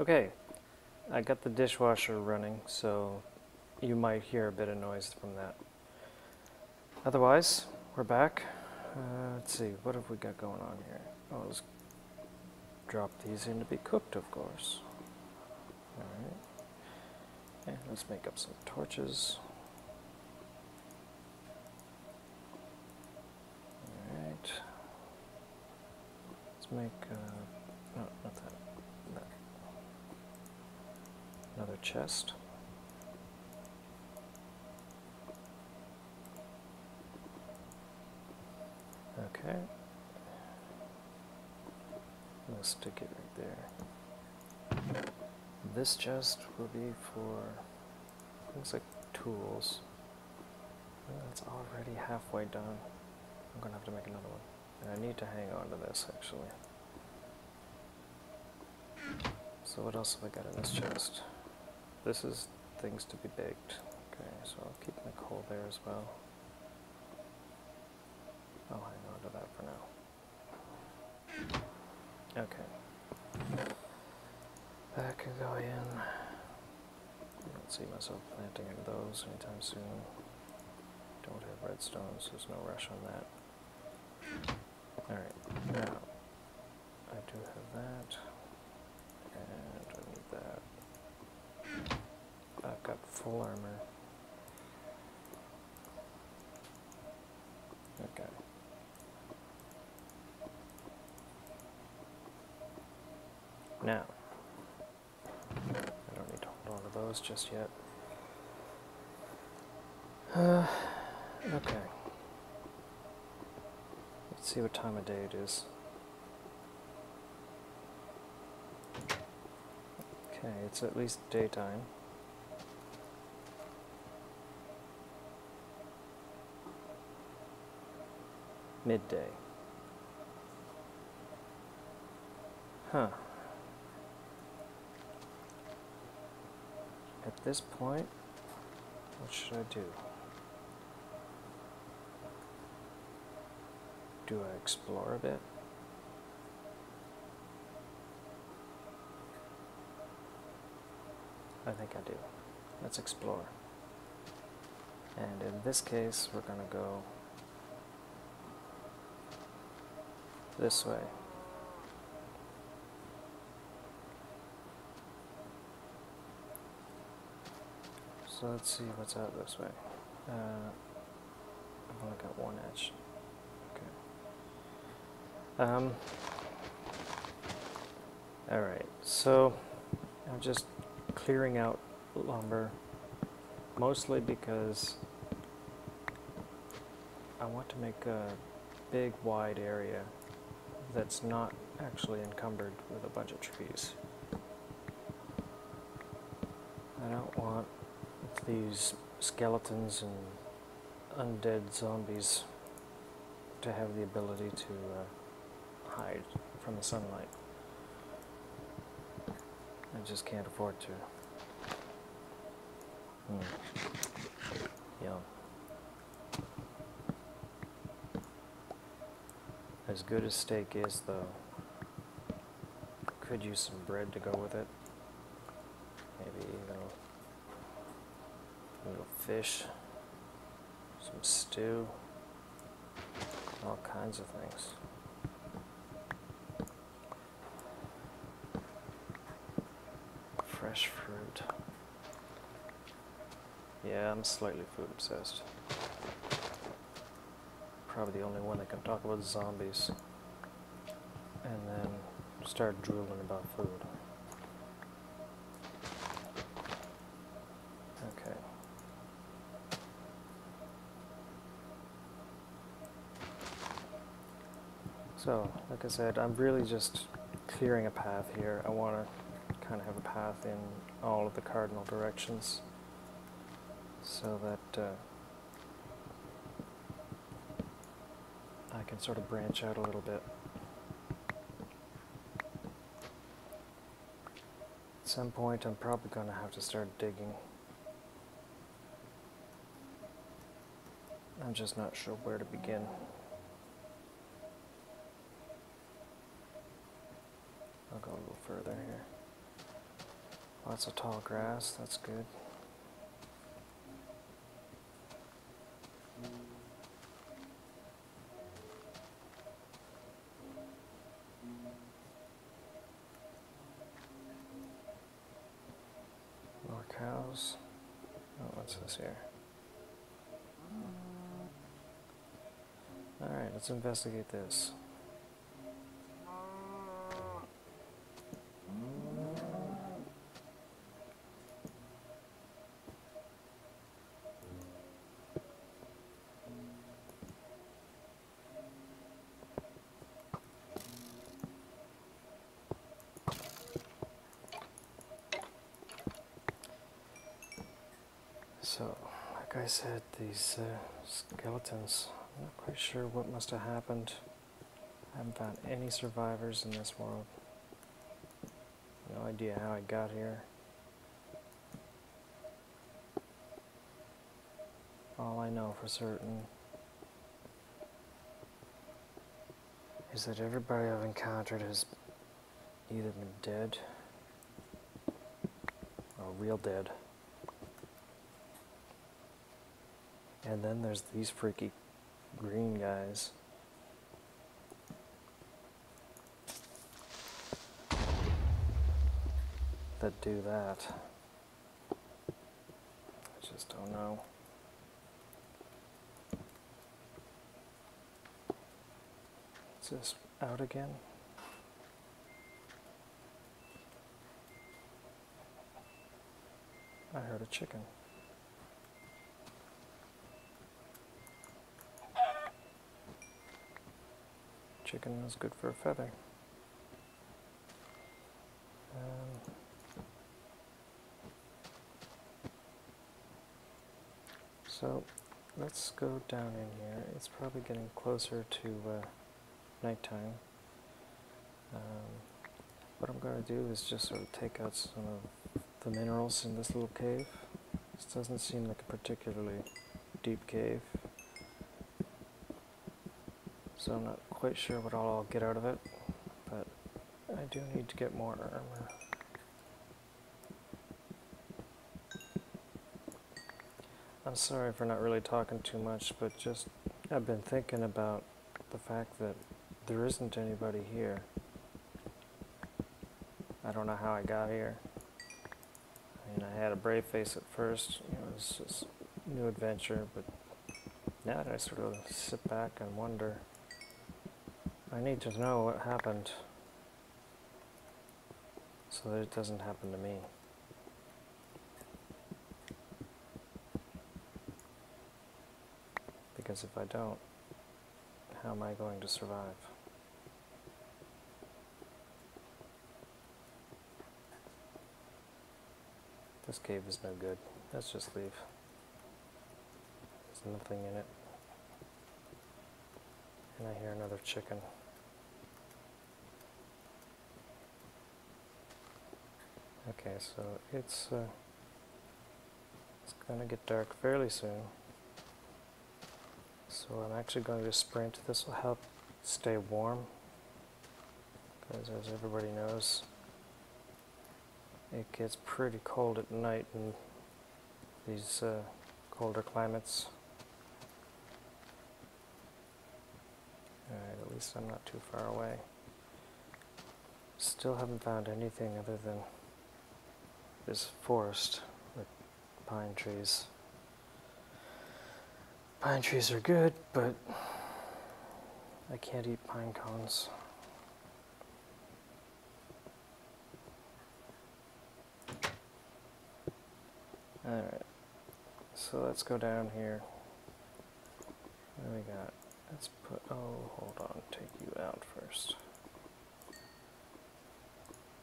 Okay, I got the dishwasher running, so you might hear a bit of noise from that. Otherwise, we're back. Uh, let's see, what have we got going on here? Oh, let's drop these in to be cooked, of course. Alright. And let's make up some torches. Alright. Let's make, uh, no, not that, that. Another chest. Okay. We'll stick it right there. This chest will be for, looks like tools. That's already halfway done. I'm gonna have to make another one. And I need to hang on to this actually. So what else have I got in this chest? This is things to be baked. Okay, so I'll keep my coal there as well. I'll hang on to that for now. Okay. That can go in. I don't see myself planting of those anytime soon. Don't have redstone, so there's no rush on that. Alright, now, I do have that, and I need that. I've got full armor. Okay. Now, I don't need to hold on to those just yet. Uh, okay. Let's see what time of day it is. Okay, it's at least daytime. Midday. Huh. At this point, what should I do? Do I explore a bit? I think I do. Let's explore. And in this case, we're going to go this way. So let's see what's out this way. Uh, I've only got one edge. Okay. Um, Alright, so I'm just clearing out lumber mostly because I want to make a big wide area that's not actually encumbered with a bunch of trees. I don't want these skeletons and undead zombies to have the ability to uh, hide from the sunlight. I just can't afford to. Hmm. Yum. As good as steak is, though, could use some bread to go with it. Maybe even a little fish, some stew, all kinds of things. Fresh fruit. Yeah, I'm slightly food obsessed. Probably the only one that can talk about zombies. And then start drooling about food. Okay. So, like I said, I'm really just clearing a path here. I want to kind of have a path in all of the cardinal directions so that uh, I sort of branch out a little bit. At some point, I'm probably going to have to start digging. I'm just not sure where to begin. I'll go a little further here. Lots of tall grass, that's good. Let's investigate this. So, like I said, these uh, skeletons, quite sure what must have happened. I haven't found any survivors in this world. No idea how I got here. All I know for certain is that everybody I've encountered has either been dead or real dead. And then there's these freaky green guys. That do that. I just don't know. Is this out again? I heard a chicken. Chicken is good for a feather. Um, so let's go down in here. It's probably getting closer to uh, nighttime. Um, what I'm going to do is just sort of take out some of the minerals in this little cave. This doesn't seem like a particularly deep cave. So I'm not quite sure what I'll get out of it, but I do need to get more armor. I'm sorry for not really talking too much, but just I've been thinking about the fact that there isn't anybody here. I don't know how I got here. I mean, I had a brave face at first, you know, it was just new adventure, but now that I sort of sit back and wonder, I need to know what happened so that it doesn't happen to me. Because if I don't, how am I going to survive? This cave is no good. Let's just leave. There's nothing in it. And I hear another chicken. Okay, so it's uh, it's gonna get dark fairly soon. So I'm actually going to sprint. This will help stay warm, because as everybody knows, it gets pretty cold at night in these uh, colder climates. Alright, at least I'm not too far away. Still haven't found anything other than this forest with pine trees. Pine trees are good, but I can't eat pine cones. Alright, so let's go down here. What do we got? Let's put, oh, hold on, take you out first.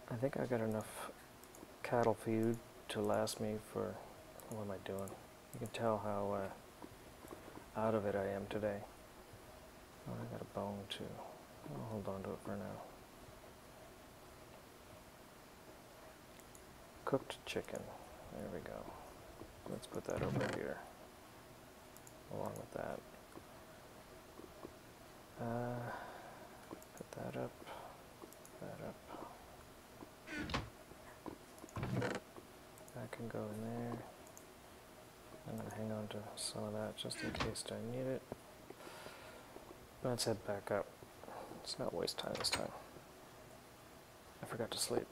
I think I got enough cattle feed to last me for, what am I doing? You can tell how uh, out of it I am today. Oh, I got a bone too. I'll hold on to it for now. Cooked chicken. There we go. Let's put that over here, along with that. Uh, put that up, that up. Can go in there. I'm going to hang on to some of that just in case I need it. Let's head back up. Let's not waste time this time. I forgot to sleep.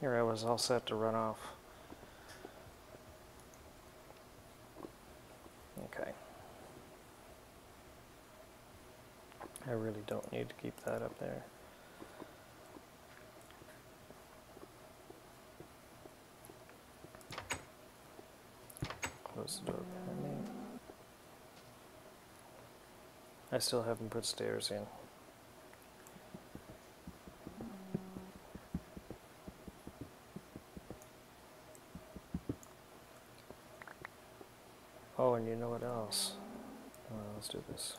Here I was all set to run off. Okay. I really don't need to keep that up there. Close the door behind me. I still haven't put stairs in. Oh, and you know what else? Let's do this.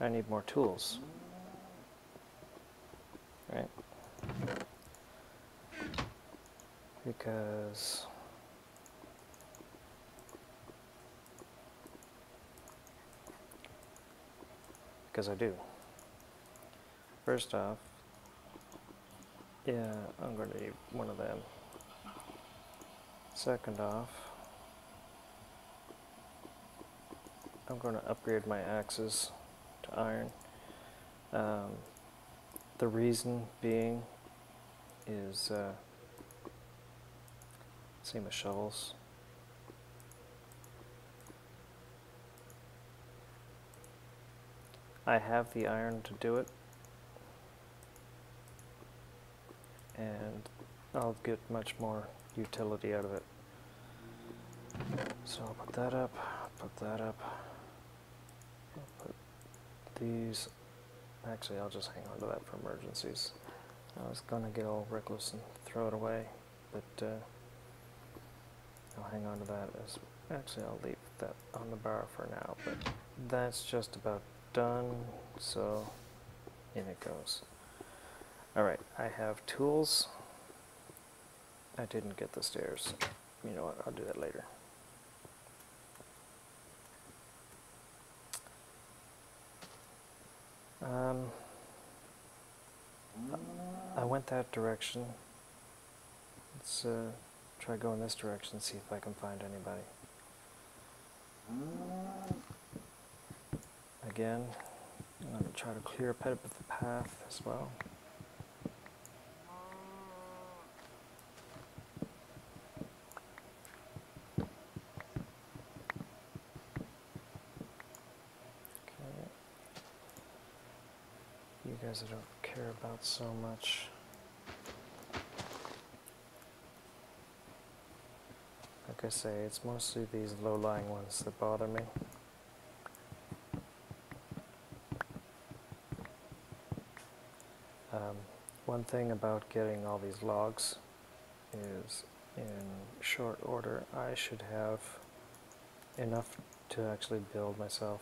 I need more tools. Right? Because because I do. First off, yeah, I'm going to need one of them. Second off, I'm going to upgrade my axes to iron. Um, the reason being is uh, same as shovels. I have the iron to do it, and I'll get much more utility out of it. So I'll put that up, put that up, I'll put these, actually I'll just hang on to that for emergencies. I was gonna get all reckless and throw it away, but uh, I'll hang on to that as, actually I'll leave that on the bar for now, but that's just about done, so in it goes. Alright, I have tools. I didn't get the stairs. You know what, I'll do that later. Um, I went that direction. Let's uh, try going this direction, see if I can find anybody. Again, I'm going to try to clear a bit of the path as well. Okay. You guys I don't care about so much. Like I say, it's mostly these low-lying ones that bother me. Um, one thing about getting all these logs is in short order I should have enough to actually build myself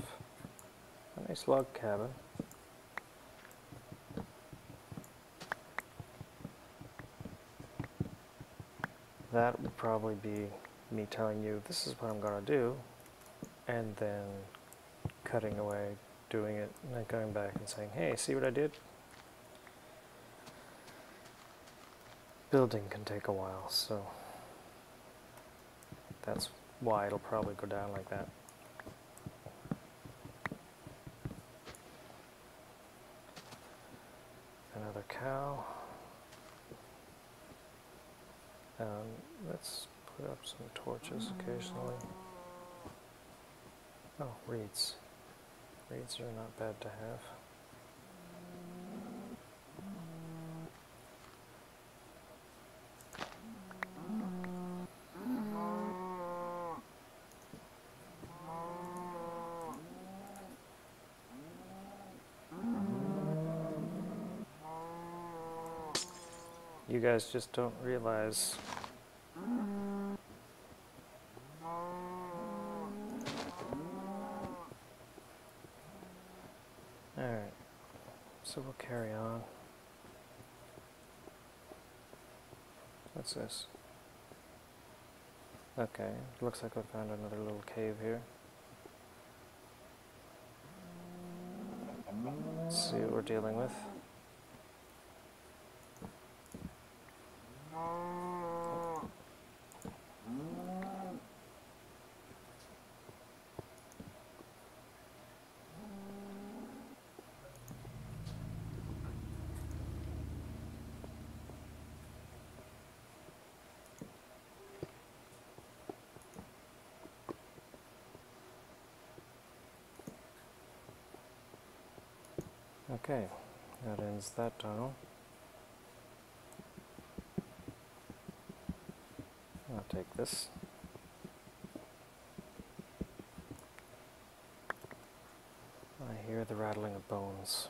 a nice log cabin. That would probably be me telling you this is what I'm going to do and then cutting away, doing it, and then coming back and saying, hey, see what I did? Building can take a while, so that's why it'll probably go down like that. Another cow. Um, let's put up some torches occasionally. Oh, reeds. Reeds are not bad to have. You guys just don't realize Alright, so we'll carry on. What's this? Okay, looks like I found another little cave here. Let's see what we're dealing with. Okay, that ends that tunnel. I'll take this. I hear the rattling of bones.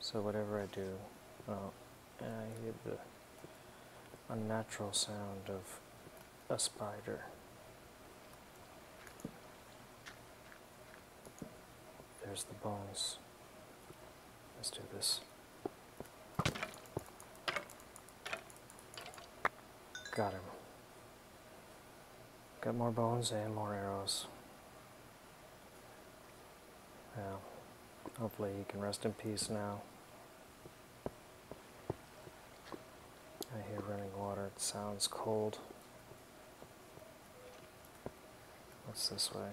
So whatever I do, and I hear the unnatural sound of a spider. There's the bones. Let's do this. Got him. Got more bones and more arrows. Well, hopefully he can rest in peace now. I hear running water. It sounds cold. What's this way?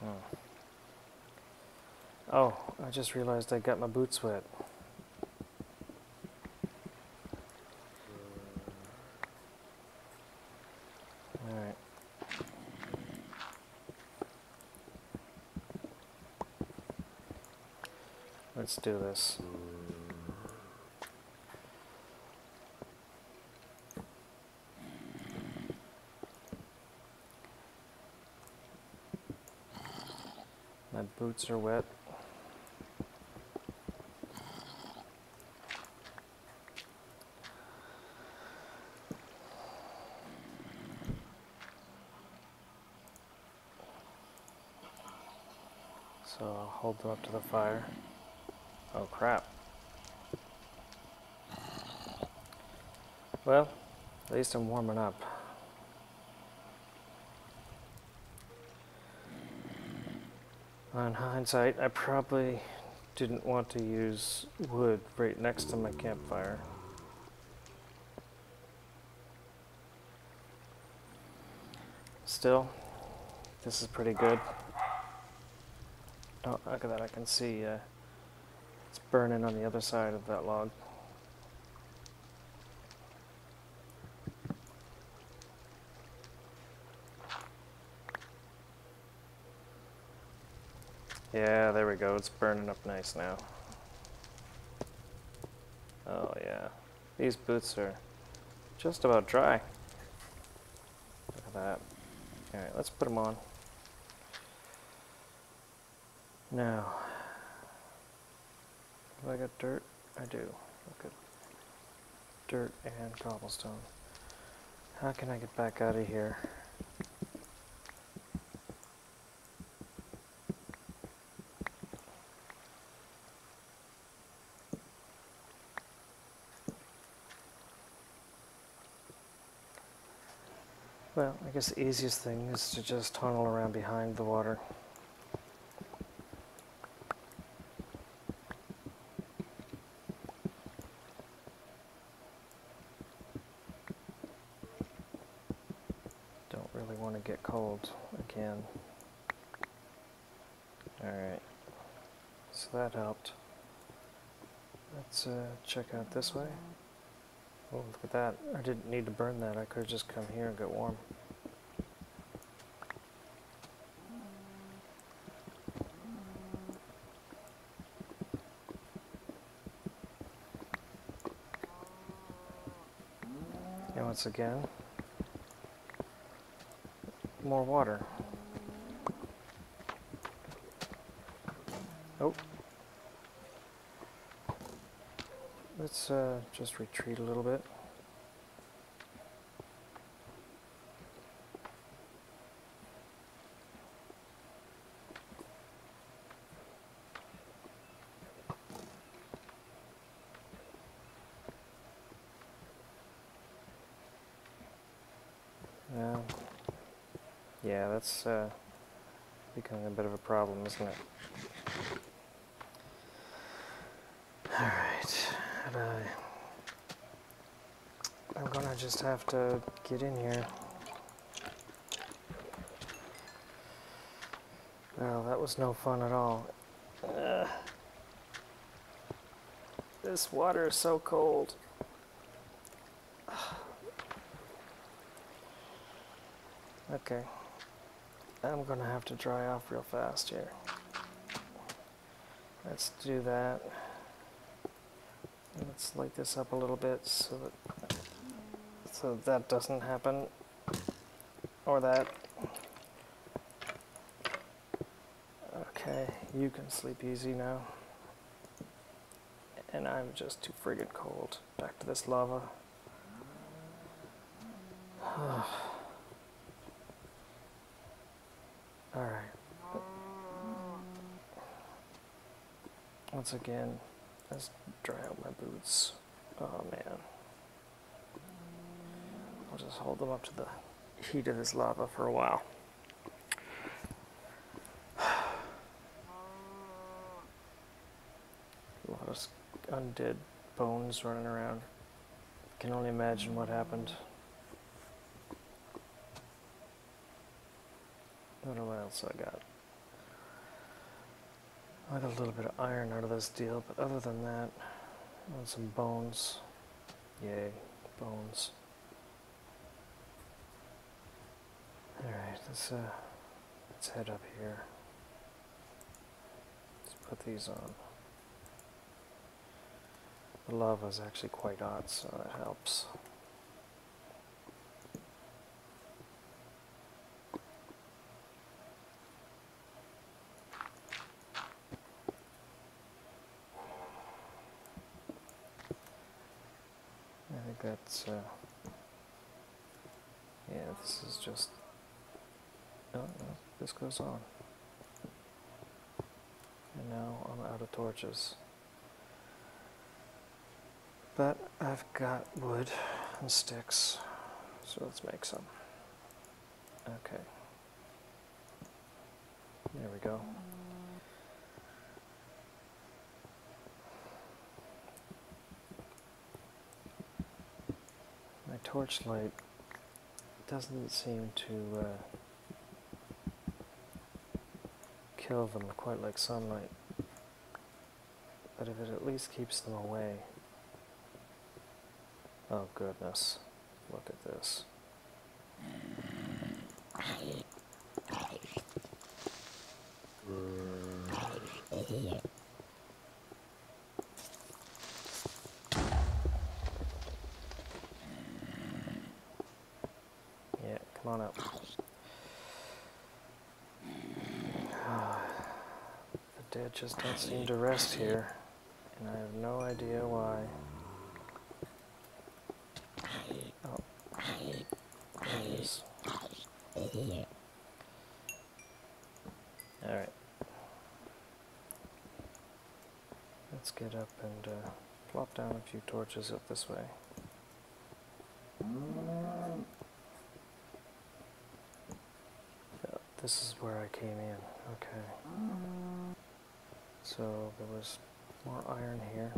Hmm. Oh, I just realized I got my boots wet. Alright. Let's do this. My boots are wet. So Up to the fire. Oh crap. Well, at least I'm warming up. On hindsight, I probably didn't want to use wood right next to my campfire. Still, this is pretty good. Oh, look at that, I can see uh, it's burning on the other side of that log. Yeah, there we go. It's burning up nice now. Oh yeah. These boots are just about dry. Look at that. Alright, let's put them on. Now, have I got dirt? I do. Look at dirt and cobblestone. How can I get back out of here? Well, I guess the easiest thing is to just tunnel around behind the water. Don't really want to get cold again. Alright, so that helped. Let's uh, check out this way. Oh, look at that. I didn't need to burn that. I could have just come here and get warm. And once again, more water. Oh. let's uh, just retreat a little bit. Yeah, yeah that's uh, becoming a bit of a problem, isn't it? I'm gonna just have to get in here. Well, that was no fun at all. Ugh. This water is so cold. Okay. I'm gonna have to dry off real fast here. Let's do that. Let's light this up a little bit so that so that doesn't happen. Or that. Okay, you can sleep easy now. And I'm just too friggin' cold. Back to this lava. Alright. Once again, let's dry out my boots. Oh man. I'll just hold them up to the heat of this lava for a while. A lot of undead bones running around. Can only imagine what happened. I don't know what else I got. I got a little bit of iron out of this deal, but other than that, and some bones. Yay, bones. Alright, let's uh let's head up here. Let's put these on. The lava is actually quite hot, so that helps. I uh, yeah, this is just, oh, no, this goes on. And now I'm out of torches. But I've got wood and sticks, so let's make some. Okay. There we go. Torchlight doesn't seem to uh, kill them quite like sunlight, but if it at least keeps them away. Oh goodness, look at this. Yeah, come on up. The dead just don't seem to rest here, and I have no idea why. Oh. Alright. Let's get up and uh, plop down a few torches up this way. This is where I came in. Okay. So there was more iron here.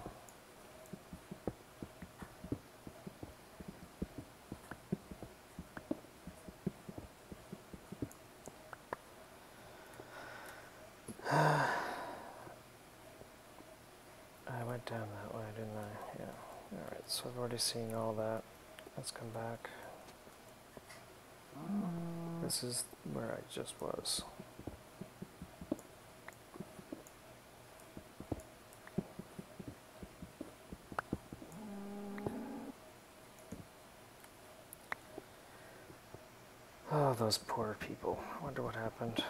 I went down that way, didn't I? Yeah. Alright, so I've already seen all that. Let's come back. Mm. This is where I just was. Oh, those poor people. I wonder what happened.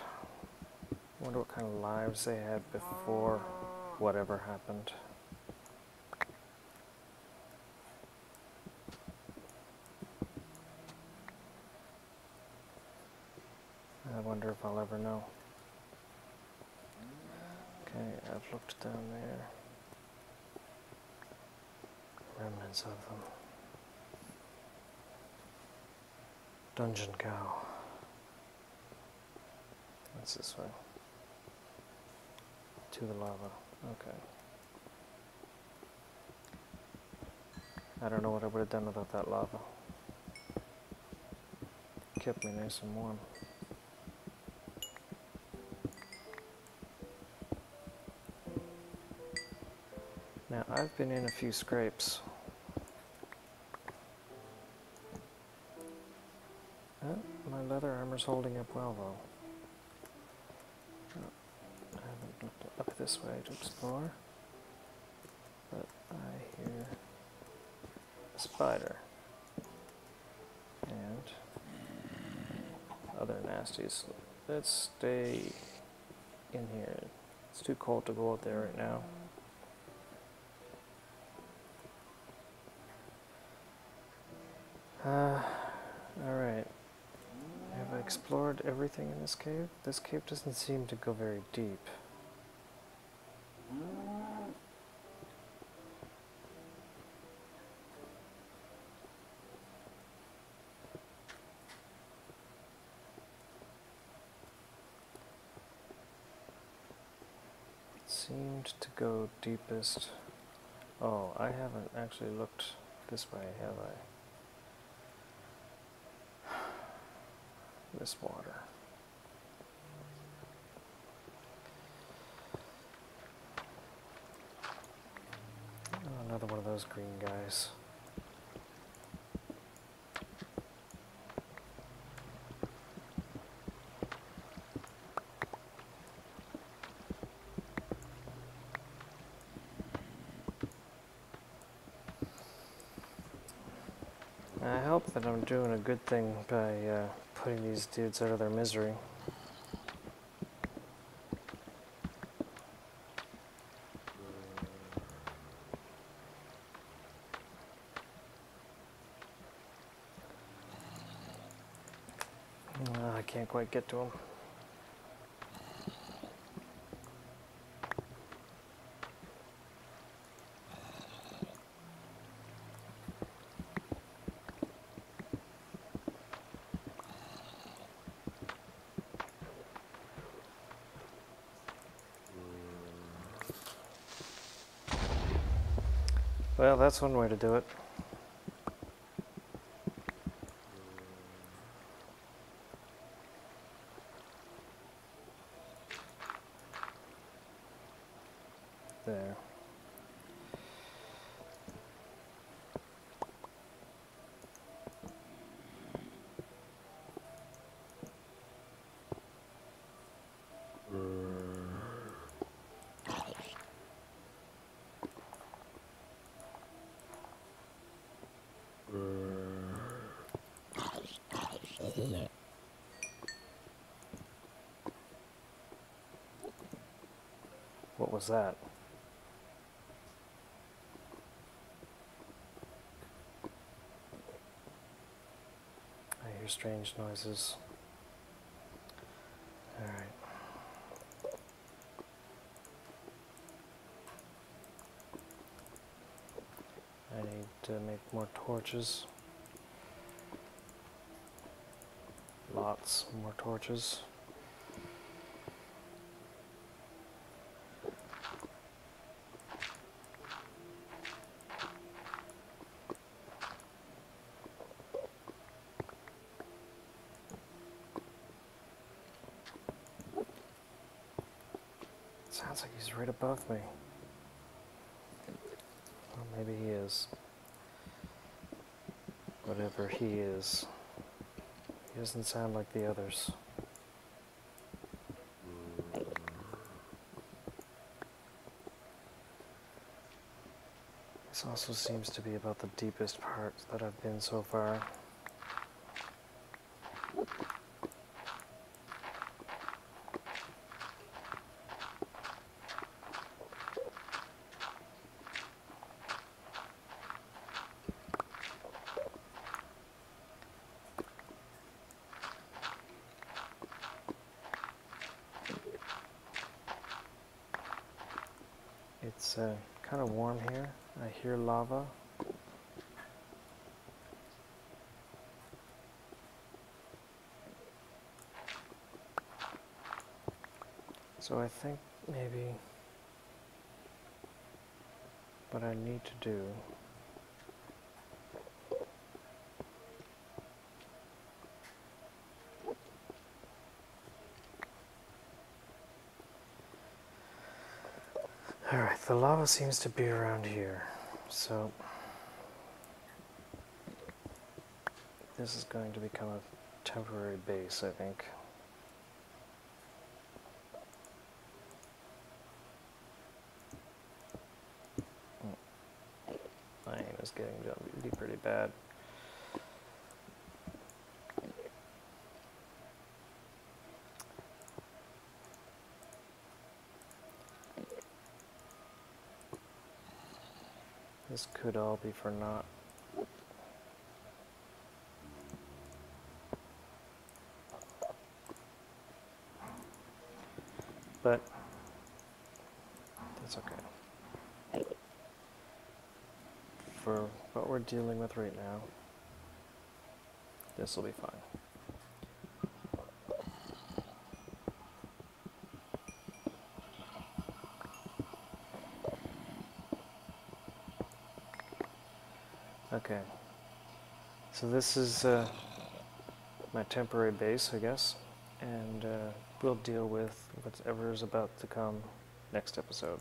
I wonder what kind of lives they had before whatever happened. I wonder if I'll ever know. Okay, I've looked down there. Remnants of them. Dungeon cow. What's this way? To the lava. Okay. I don't know what I would have done without that lava. Kept me nice and warm. Now I've been in a few scrapes. Oh, my leather armor's holding up well though. Oh, I haven't looked up this way to explore, but I hear a spider and other nasties. Let's stay in here. It's too cold to go out there right now. Uh, alright. Have I explored everything in this cave? This cave doesn't seem to go very deep. It seemed to go deepest. Oh, I haven't actually looked this way, have I? this water. Oh, another one of those green guys. I'm doing a good thing by uh, putting these dudes out of their misery. Uh, I can't quite get to them. Well, that's one way to do it. There. Was that? I hear strange noises. Alright. I need to make more torches. Lots more torches. Sounds like above me. Maybe he is. Whatever he is. He doesn't sound like the others. This also seems to be about the deepest part that I've been so far. It's uh, kind of warm here. I hear lava. So I think maybe what I need to do Alright, the seems to be around here. So this is going to become a temporary base, I think. Hmm. My aim is getting pretty bad. This could all be for naught. But that's okay. For what we're dealing with right now, this will be fine. Okay. So this is uh, my temporary base, I guess, and uh, we'll deal with whatever is about to come next episode.